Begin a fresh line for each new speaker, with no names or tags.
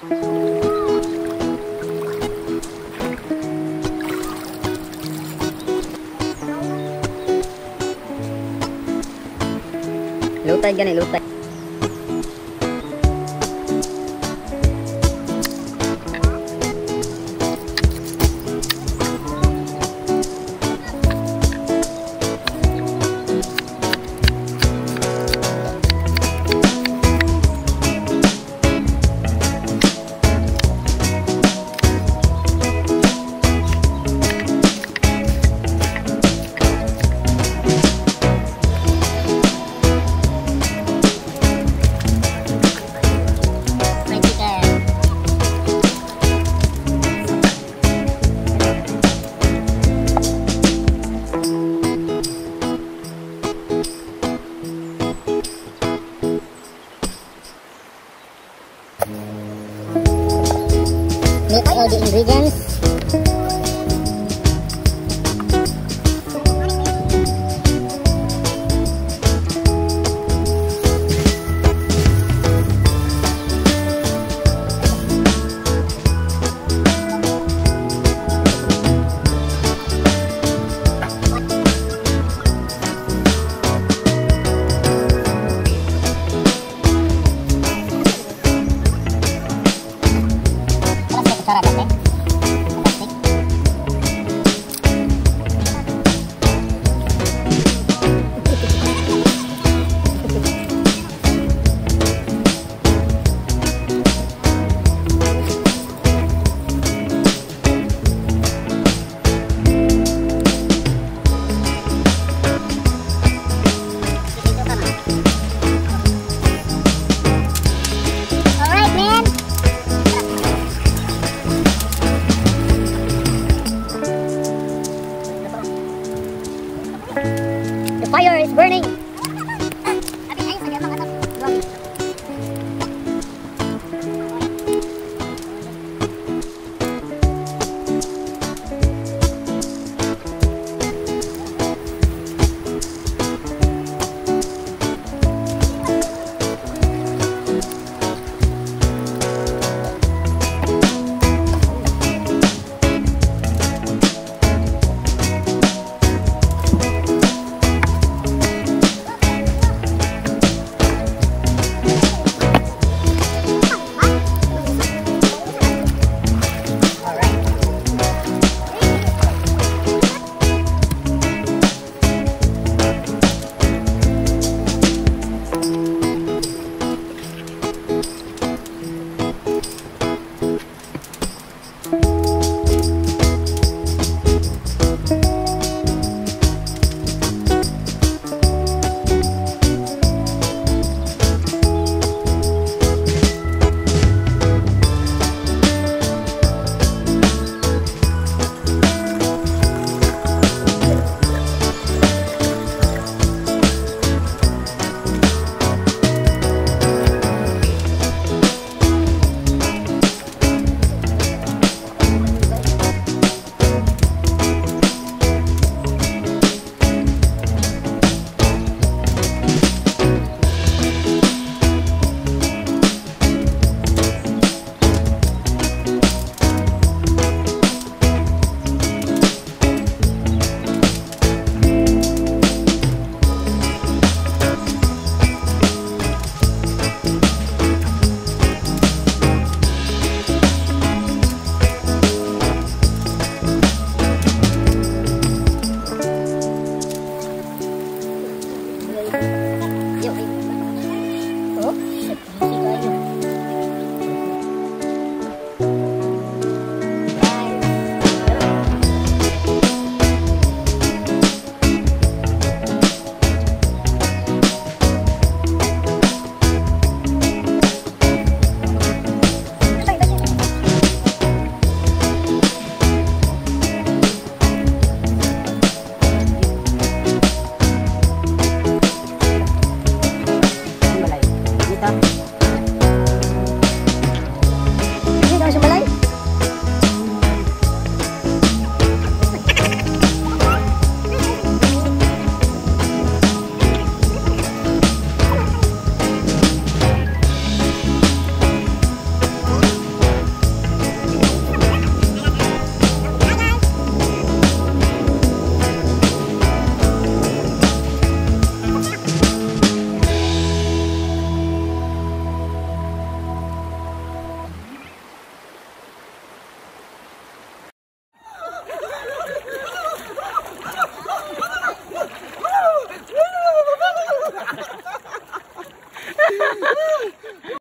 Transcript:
lỗ tay cái này lỗ tay all the ingredients.